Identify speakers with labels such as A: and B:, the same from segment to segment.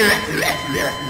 A: Yeah, yeah, yeah.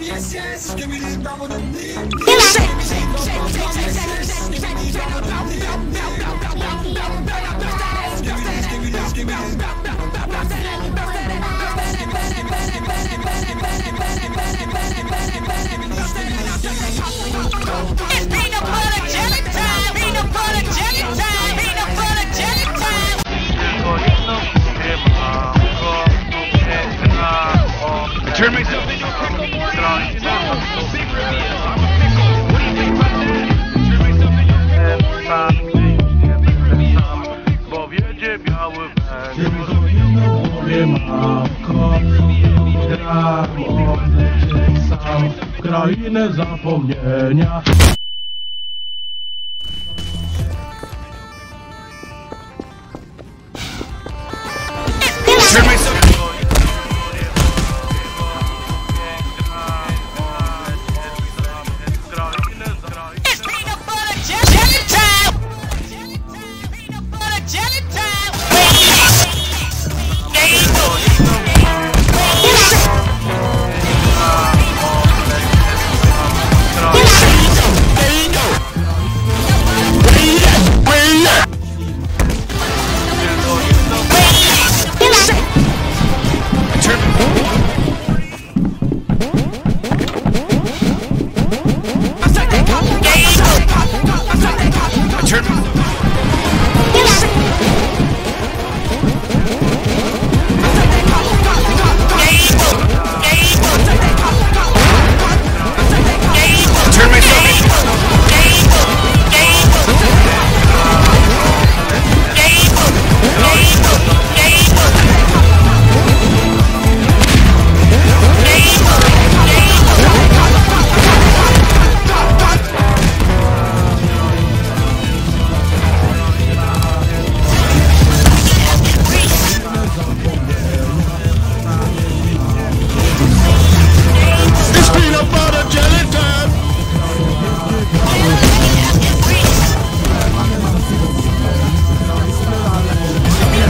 A: yes, yes. Give me this double the knee. Give me this, give me krainę zapomnienia